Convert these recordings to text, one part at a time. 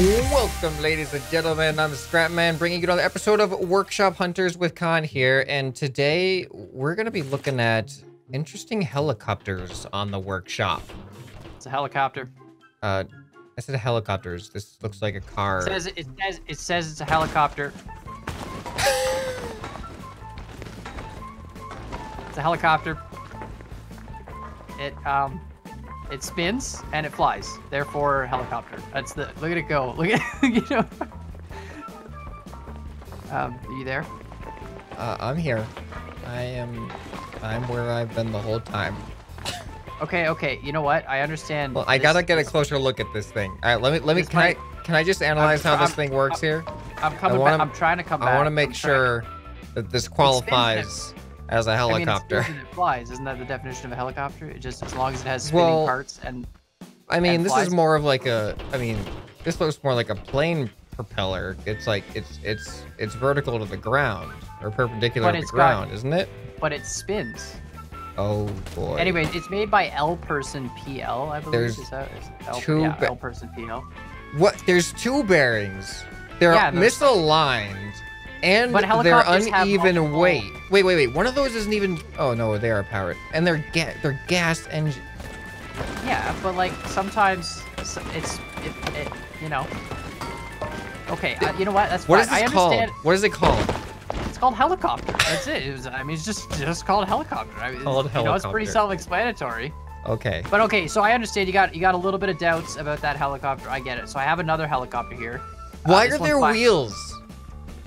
Welcome, ladies and gentlemen. I'm Scrapman, bringing you another episode of Workshop Hunters with Kan here. And today we're going to be looking at interesting helicopters on the workshop. It's a helicopter. Uh, I said helicopters. This looks like a car. It says it says it says it's a helicopter. it's a helicopter. It um it spins and it flies. Therefore helicopter. That's the look at it go. Look at you know. Um, are you there? Uh, I'm here. I am. I'm where I've been the whole time. Okay, okay. You know what? I understand. Well, I this- gotta get a closer look at this thing. All right, let me. Let me. Can I? Can I just analyze how this I'm- thing works I'm- here? I'm coming wanna- back. I'm trying to come back. I want to make I'm sure that this qualifies as a helicopter. spins and it flies. Isn't that the definition of a helicopter? It just as long as it has spinning Well, parts and I mean, and this flies. is more of like a. I mean, this looks more like a plane propeller. It's like it's it's it's vertical to the ground or perpendicular to the it's got- ground, isn't it? but it spins. Oh boy. Anyway, it's made by L Person PL, I believe. There's is that, is L, two yeah, L Person PL. what? There's two bearings. They're Yeah, misaligned. And But they're have uneven weight. Wait, wait, wait. One of those isn't even. Oh no, they are powered, and they're ga- they're gas engine. Yeah, but like sometimes it's it, it you know. Okay, uh, you know what? That's What is fine. this I called? understand. What is it called? It's called helicopter. That's it. it was, I mean, it's just just called helicopter. I mean, Called it's, You know, it's pretty self-explanatory. Okay. But okay, so I understand you got you got a little bit of doubts about that helicopter. I get it. So I have another helicopter here. Uh, Why this are one's there wheels?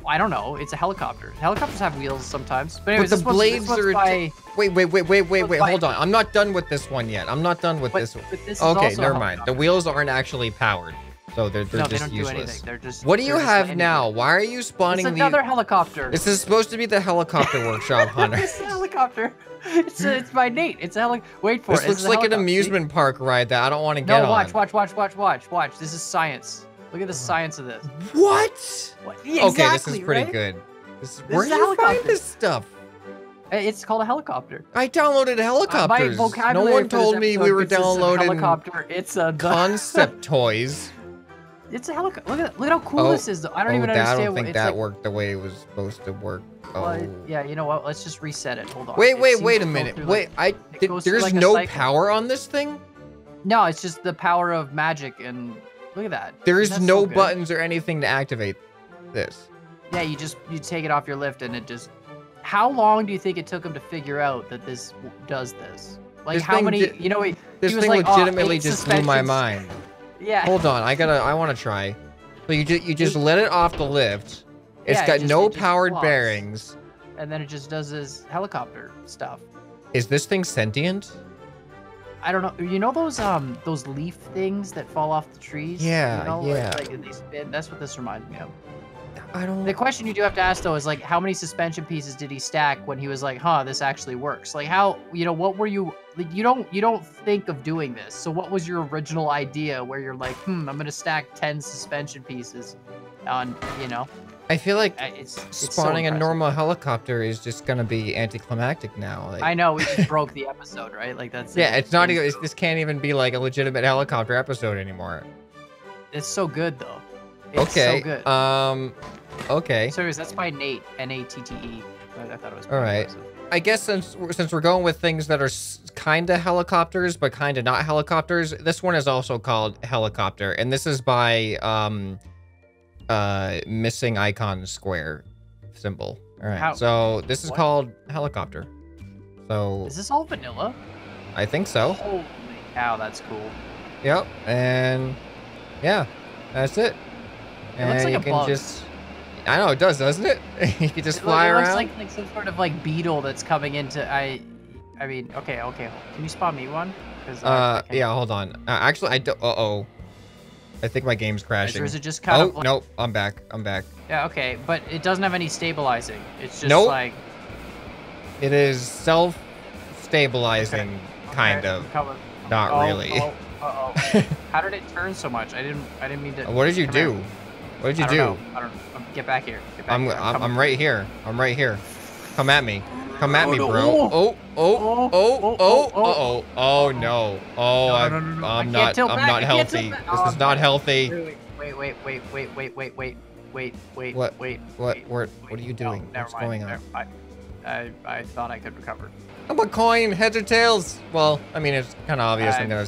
I don't know. It's a helicopter. Helicopters have wheels sometimes. But But the blades this one's are. by, Wait, wait, wait, wait, wait, wait. Hold on. I'm not done with this one yet. I'm not done with but, this one. this Okay, never mind. The wheels aren't actually powered, so they're they're no, they just don't do anything. They're just. What do you have now? Why are you It's spawning another the? helicopter. This is supposed to be the helicopter workshop, Hunter. it's a helicopter. It's a, it's by Nate. It's a heli. Wait for This it. looks like an amusement park ride that I don't want to No, get watch, on. watch, watch, watch, watch, watch. This is science. Look at the science of this. What? What? yeah okay, this is pretty right? good. This, This where is do a you find this stuff? Uh, It's called a helicopter. I downloaded helicopters. no one told me we were consists of downloading helicopter. It's a concept toys. It's a helicopter. Look at look at how cool Oh, this is. Though. I don't oh, even that, understand. I don't think it's that like, worked the way it was supposed to work. Oh. well, yeah, you know what? Let's just reset it. Hold on. Wait, wait, wait a minute. through, Wait, like- I did, there's like, no cycle. power on this thing. No, it's just the power of magic and look at that. There's That's no so buttons or anything to activate this. Yeah, you just you take it off your lift and it just. How long do you think it took him to figure out that this does this? Like This how many? you know, he, This he was thing like, "Oh, legitimately eight just blew my mind. Yeah. Hold on, I gotta, I want to try. So you just, you just let it off the lift. It's Yeah, it got just- no it powered flops. bearings. And then it just does his helicopter stuff. Is this thing sentient? I don't know. You know those um those leaf things that fall off the trees? Yeah, you know, like- yeah. Like, they spin. That's what this reminds me of. I don't. The question you do have to ask though is like, how many suspension pieces did he stack when he was like, "Huh, this actually works"? Like, how you know what were you? Like, you don't you don't think of doing this. So what was your original idea where you're like, "Hmm, I'm gonna stack ten suspension pieces on," you know? I feel like I- It's, it's so spawning a normal helicopter is just gonna be anticlimactic now. Like, I know we just broke the episode, right? Like that's yeah, it. it's not even. It's, this can't even be like a legitimate helicopter episode anymore. It's so good though. It's okay. so good. Um. Okay. So anyways, that's by Nate, N-A-T-T-E. I, I thought it was. All pretty right. impressive. I guess since since we're going with things that are kind of helicopters but kind of not helicopters, this one is also called helicopter, and this is by um, uh, missing icon square symbol. All right, How- so this is what? called helicopter. So Is this all vanilla? I think so. Holy cow, that's cool. Yep, and yeah, that's it. It And looks like you a can bug. just. I know it does, doesn't it? you can just It, fly loo- it around. looks like, like some sort of like beetle that's coming into. I, I mean, okay, okay. Can you spawn me one? Uh, can't- yeah, hold on. Uh, actually, I do. Uh oh. I think my game's crashing. or is it just kind oh of like? nope, I'm back. I'm back. Yeah, okay, but it doesn't have any stabilizing. It's just Nope. like. It is self-stabilizing, kind okay, of. Not Oh, really. Oh, uh-oh. How did it turn so much? I didn't. I didn't mean to. What did you come here. do? What did you I do? don't know. I don't. Get back here. Get back I'm, here. I'm. I'm right here. I'm right here. Come at me. Come at Oh, me, bro. Oh. Oh, oh, oh, Oh, oh, oh, oh, oh, oh, no. Oh, I'm, I'm can't I'm not I can't tilt healthy. This Oh, is not healthy. Wait, wait, wait, wait, wait, wait, wait, wait, wait, wait, wait, What? wait. What? wait, What? What are you doing? What's going on? I, I, thought I could recover. I'm a coin, heads or tails. Well, I mean, it's kind of obvious I'm gonna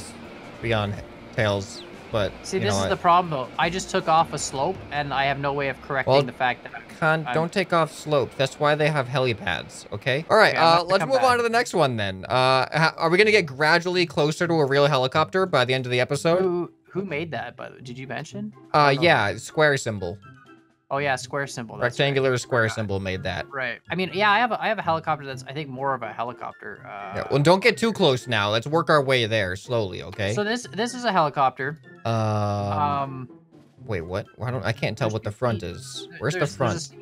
be on tails, but See, this is the problem though. I just took off a slope, and I have no way of correcting the fact that. Don't take off slopes. That's why they have helipads. Okay. All right. Okay, uh, let's move on to the next one then. Uh, are we gonna get gradually closer to a real helicopter by the end of the episode? Who who made that? By the way, did you mention? Uh, know. yeah, square symbol, Oh yeah, square symbol. that's right. rectangular square symbol made that. Right. I mean, yeah, I have a, I have a helicopter that's I think more of a helicopter. Uh, Yeah. Well, don't get too close now. Let's work our way there slowly. Okay. So this this is a helicopter. um. Um, wait. What? Why don't I can't tell there's what the front is? Where's the there's- front?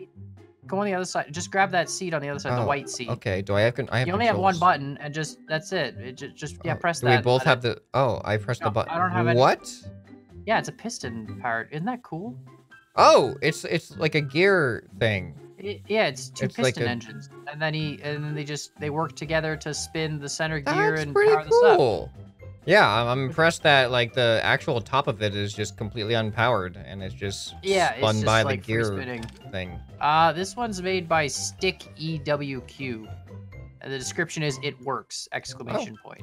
Go on the other side. Just grab that seat on the other side, Oh, the white seat. Okay. Do I have? I have. You only have one button, and just that's it. it just, just yeah, Oh, press do that. we both have the? Oh, I pressed No, the button. I don't have any- What? Yeah, it's a piston powered. Isn't that cool? Oh, it's it's like a gear thing. It, yeah, it's two It's like piston a- engines, and then he and then they just they work together to spin the center gear That's and pretty power this up. Yeah, I'm, I'm impressed that like the actual top of it is just completely unpowered and it's just Yeah, it's spun just by like the gear thing. Uh, this one's made by Stick EWQ. And the description is "It works!" Oh. Exclamation point.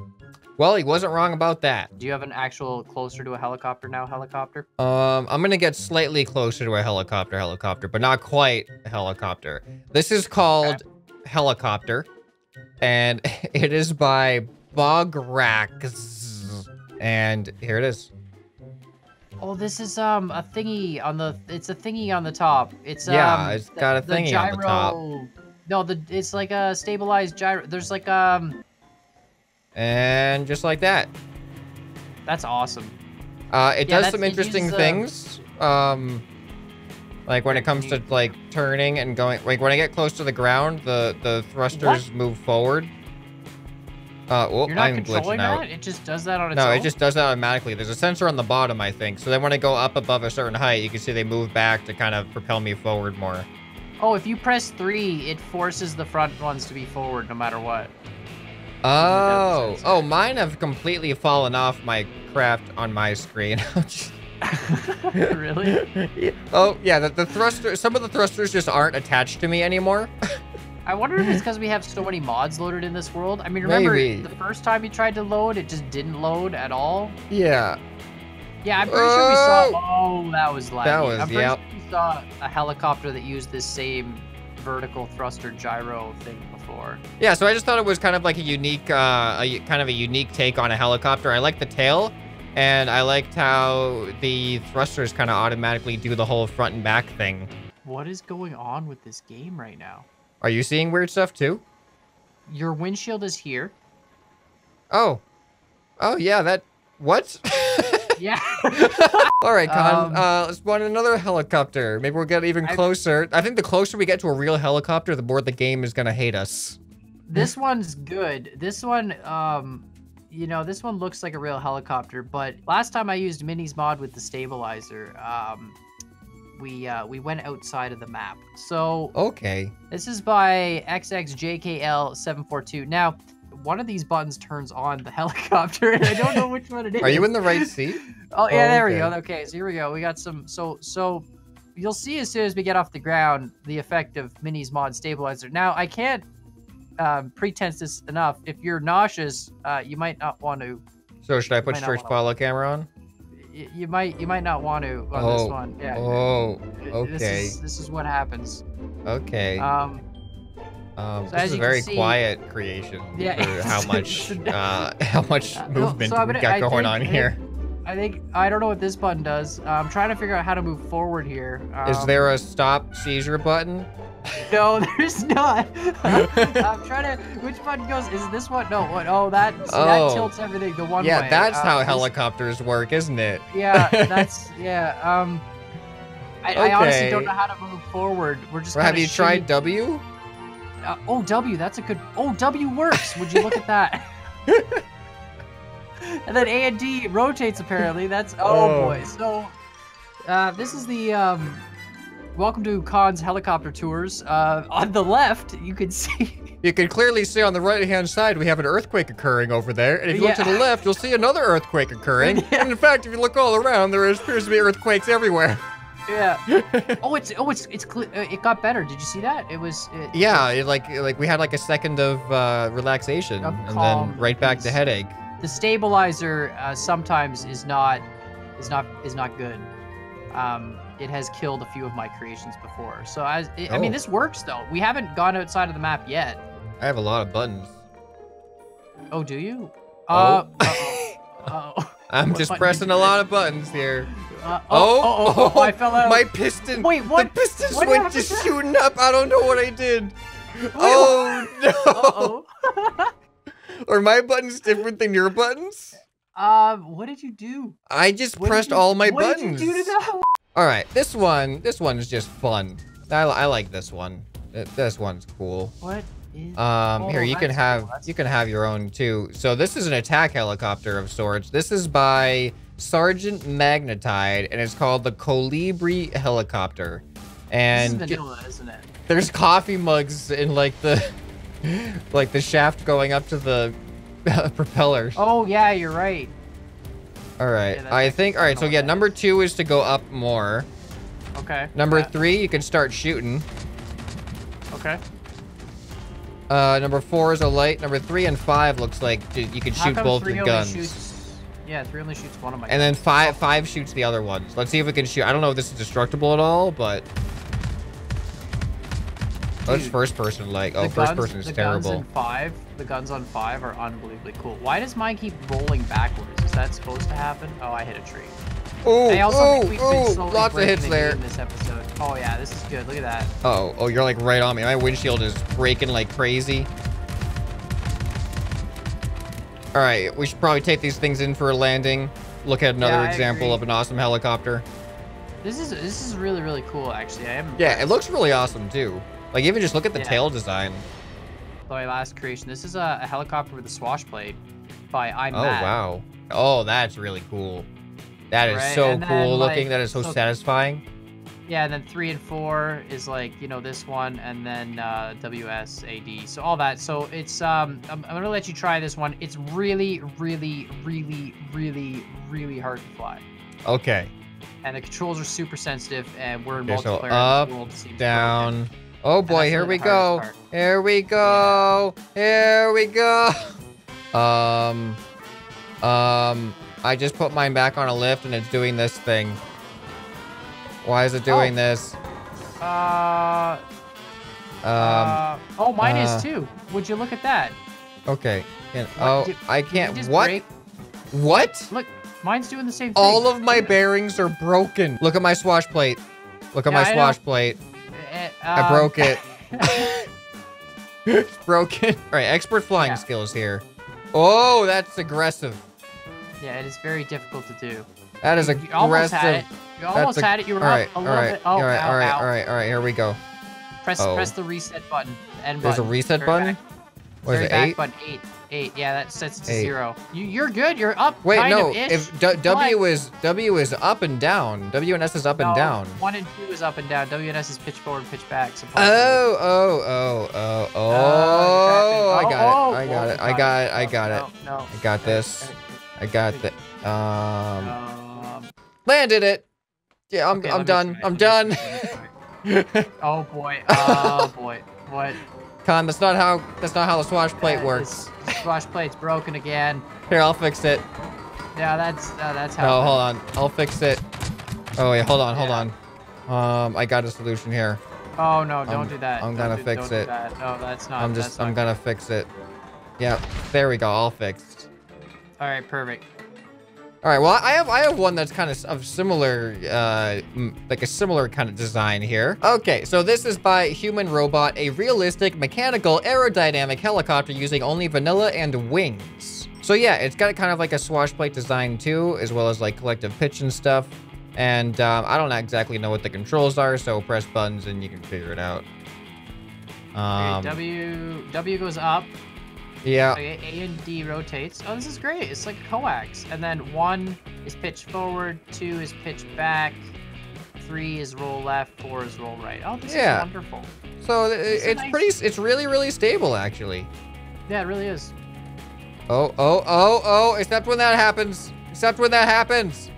Well, he wasn't wrong about that. Do you have an actual closer to a helicopter now? Helicopter? Um, I'm gonna get slightly closer to a helicopter, helicopter, but not quite a helicopter. This is called helicopter, and it is by Bograx, and here it is. Oh, this is um a thingy on the. It's a thingy on the top. It's Yeah, um, it's got a the thingy on the top. gyro- No, the it's like a stabilized gyro. There's like um. And just like that. That's awesome. Uh, it Yeah, does some interesting uses, things. Um, like when it comes to like turning and going. Like when I get close to the ground, the the thrusters move forward. Uh, oh, You're not I'm controlling glitching out. that. It just does that on its No, own. it just does that automatically. There's a sensor on the bottom, I think. So then when I go up above a certain height, you can see they move back to kind of propel me forward more. Oh, if you press three, it forces the front ones to be forward no matter what. Oh, oh, mine have completely fallen off my craft on my screen. really? Yeah. Oh, yeah, the, the thruster, some of the thrusters just aren't attached to me anymore. I wonder if it's because we have so many mods loaded in this world. I mean, remember Maybe. the first time you tried to load, it just didn't load at all. Yeah. Yeah, I'm pretty sure we saw. Oh! Oh, that was laggy. That was- I'm pretty yep. sure we saw a helicopter that used this same vertical thruster gyro thing before. Yeah, so I just thought it was kind of like a unique, uh, a, kind of a unique take on a helicopter. I like the tail, and I liked how the thrusters kind of automatically do the whole front and back thing. What is going on with this game right now? Are you seeing weird stuff too? Your windshield is here. Oh. Oh, yeah, that. What? Yeah. All right, Kan. Um, uh, let's spawn another helicopter. Maybe we'll get even closer. I think the closer we get to a real helicopter, the more the game is gonna hate us. this one's good. This one, um, you know, this one looks like a real helicopter. But last time I used Mini's mod with the stabilizer, um, we uh, we went outside of the map. So Okay. this is by XXJKL742. Now, one of these buttons turns on the helicopter, and I don't know which one it is. Are you in the right seat? Oh yeah, there we okay. go. Okay, so here we go. We got some. So so, you'll see as soon as we get off the ground the effect of Mini's mod stabilizer. Now I can't um, pretense this enough. If you're nauseous, uh, you might not want to. So should I put Church follow camera on? You might you might not want to on this Oh, one. Yeah. Oh, This okay. is, this is what happens. okay. Um, Um, so this is a very see- quiet creation Yeah, for how much uh, how much Uh, no, movement so we got I going on here. I think I don't know what this button does. Uh, I'm trying to figure out how to move forward here. Is Um, there a stop seizure button? No, there's not. I'm trying to. Which button goes? Is this one? No. What? Oh, that. Oh. that tilts everything the one yeah, way. that's Uh, how this- helicopters work, isn't it? Yeah, that's yeah. Um, I, I honestly don't know how to move forward. We're just. Have you tried W? Uh, oh, W. That's a good. Oh, W works. Would you look at that? And then A and D rotates apparently. That's oh, Oh. boy. So, uh, this is the um. Welcome to Kan's helicopter tours. Uh, on the left, you can see you can clearly see on the right-hand side we have an earthquake occurring over there. And if you look to the left, you'll see another earthquake occurring. Yeah. And in fact, if you look all around, there appears to be earthquakes everywhere. Yeah. oh, it's oh, it's it's uh, it got better. Did you see that? It was. It, Yeah, it, like like we had like a second of uh, relaxation, and calm then right back to headache. The stabilizer uh, sometimes is not is not is not good. Um, it has killed a few of my creations before. So as I I mean, Oh. this works though. We haven't gone outside of the map yet. I have a lot of buttons. Oh, do you? Oh. Uh, uh-oh. Uh-oh. I'm What just pressing a lot of buttons here. Uh, Oh, oh, oh, oh, I fell out. My piston. Wait, what? The pistons What went just shooting up. I don't know what I did. oh no! Are my buttons different than your buttons? um, what did you do? I just What pressed you- all my what buttons. did you do to that? All right, this one, this one is just fun. I, I like this one. This one's cool. What is? Um, Oh, here you can have cool, you can have your own too. So this is an attack helicopter of sorts. This is by Sergeant Magnetide, and it's called the Colibri helicopter. this And is vanilla, isn't it? there's coffee mugs in like the like the shaft going up to the propellers. Oh yeah, you're right. all right, yeah, I think. All right, so yeah, number two is to go up more. Okay. Number yeah, three, you can start shooting. Okay. Uh, number four is a light. Number three and five looks like you can shoot both three the only guns. Shoots, yeah, three only shoots one of my. And then five five shoots the other ones. Let's see if we can shoot. I don't know if this is destructible at all, but oh, it's first person like oh the first guns, person is the guns terrible. in five, the guns on five are unbelievably cool. Why does mine keep rolling backwards? Is that supposed to happen? Oh, I hit a tree. Oh I also oh think we've been oh! slowly Lots of hits there. this episode. Oh yeah, this is good. Look at that. Oh oh, you're like right on me. My windshield is breaking like crazy. All right, we should probably take these things in for a landing. Look at another Yeah, example of an awesome helicopter. This is this is really really cool actually. I am. Yeah, it looks really awesome too. Like even just look at the Yeah. tail design. My last creation. This is a, a helicopter with a swash plate by I'm Oh Mad. wow. Oh, that's really cool. That is Right, so and then, cool looking. like, That is so, so- satisfying. Yeah, and then three and four is like you know this one, and then uh, WSAD. So all that. So it's um, I'm, I'm gonna let you try this one. It's really, really, really, really, really hard to fly, Okay. and the controls are super sensitive, and we're in Okay, so multiplayer. and up, seems broken. Oh boy, here we go. hardest Here we go. Here we go. Um, um, I just put mine back on a lift and it's doing this thing. Why is it doing Oh. this? Uh, Um, uh, oh, mine uh, is too. Would you look at that? okay. What, oh, did- I can't. What? break? What? Look, mine's doing the same thing. All of my bearings are broken. Look at my swash plate. Look at Yeah, my I know. swash plate. I um, broke it. it's broken. All right, expert flying Yeah. skills here. Oh, that's aggressive. yeah, it is very difficult to do. That is You almost had it. You almost a- had it. You were all right, up a all little right, bit. Oh, all right, ow, all right, ow. all right, all right. Here we go. Press Oh. press the reset button. The There's a reset Very button. back- What it? back Eight. button. Eight. Eight. Yeah, that sets it to Eight. zero. You you're good. You're up. Wait, no. If d- W is W is up and down. W and S is up and down. One and two is up and down. WNS is pitch forward, pitch back. supposedly. Oh, oh, oh, oh, oh! I Oh, got oh, it. I oh, got it. I got it. I got it. No, no. I got this. I got the. Um, Um, landed it. Yeah, I'm. okay, I'm done. I'm done. me try it, let me try it. Oh boy. Oh boy. What? Kan, that's not how. That's not how the swash plate Yeah, works. Swash plate's broken again. Here, I'll fix it. Yeah, that's uh, that's how. No, hold on. I'll fix it. Oh wait, hold on, hold Yeah. on. Um, I got a solution here. Oh no! Don't I'm- do that. I'm Don't gonna do- fix don't do it. that. No, that's not. I'm just. I'm gonna fix it. Yeah, there we go. All fixed. All right, perfect. All right. Well, I have I have one that's kind of of similar, uh, like a similar kind of design here. Okay, so this is by Human Robot, a realistic mechanical aerodynamic helicopter using only vanilla and wings. So yeah, it's got kind of like a swashplate design too, as well as like collective pitch and stuff. And um, I don't exactly know what the controls are, so press buttons and you can figure it out. Okay, Um, w W goes up. Yeah. A, A and D rotates. Oh, this is great. It's like coax. And then one is pitch forward, two is pitch back, three is roll left, four is roll right. Oh, this Yeah. is wonderful. So uh, It's nice- pretty, it's really, really stable actually. Yeah, it really is. Oh, oh, oh, oh, except when that happens. Except when that happens.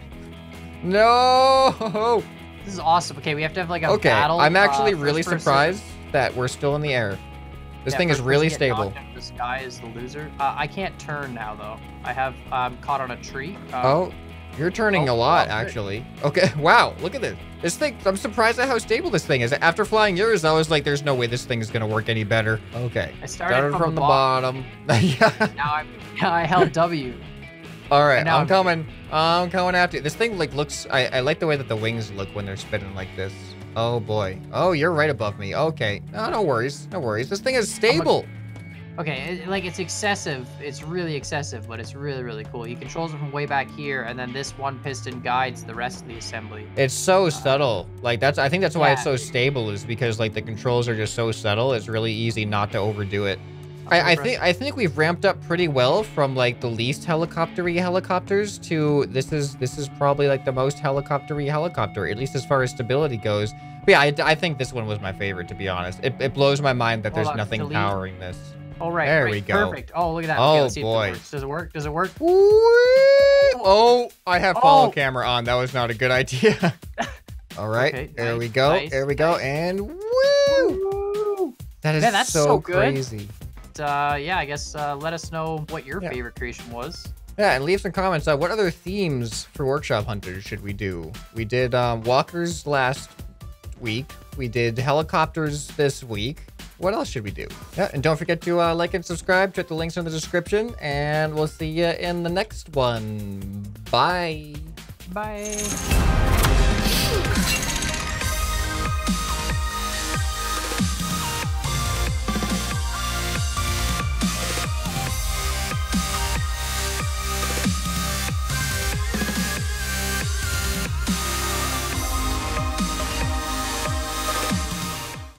No. This is awesome. Okay, we have to have like a Okay, battle. I'm uh, actually first really person- surprised that we're still in the air. This yeah, thing is really stable. Knocked out of The sky is the loser. Uh, I can't turn now though. I have I'm caught on a tree. Uh, Oh, you're turning oh, a lot, wow, actually. Okay, wow, look at this. This thing, I'm surprised at how stable this thing is. After flying yours, I was like, there's no way this thing is going to work any better. Okay. I started, Started from, the, bottom. bottom. yeah. Now I'm now I held W. All right, now I'm I'm- coming. I'm coming after you. This thing like looks. I, I like the way that the wings look when they're spinning like this. Oh boy. Oh, you're right above me. Okay. No, no worries. No worries. This thing is stable. Okay, it, like it's excessive. It's really excessive, but it's really really cool. He controls it from way back here, and then this one piston guides the rest of the assembly. It's so uh, subtle. Like that's. I think that's why it's so stable. Is because like the controls are just so subtle. It's really easy not to overdo it. I, I think I think we've ramped up pretty well from like the least helicoptery helicopters to this is this is probably like the most helicoptery helicopter at least as far as stability goes. But yeah, I, I think this one was my favorite to be honest. It, it blows my mind that Hold there's on, nothing powering this. All right, There great, we go. Perfect. Oh, look at that. Oh, okay, let's see if boy. it works. Does it work? Does it work? Oh, I have follow Oh. camera on. That was not a good idea. All right, Okay, there nice, we go. nice, there we go. nice. And woo! That is Man, that's so, so good. crazy. Uh, yeah, I guess uh, let us know what your Yeah. favorite creation was. Yeah, and leave some comments. Uh, what other themes for Workshop Hunters should we do? We did um, walkers last week. We did helicopters this week. What else should we do? Yeah, and don't forget to uh, like and subscribe. Check the links in the description, and we'll see you in the next one. Bye. Bye.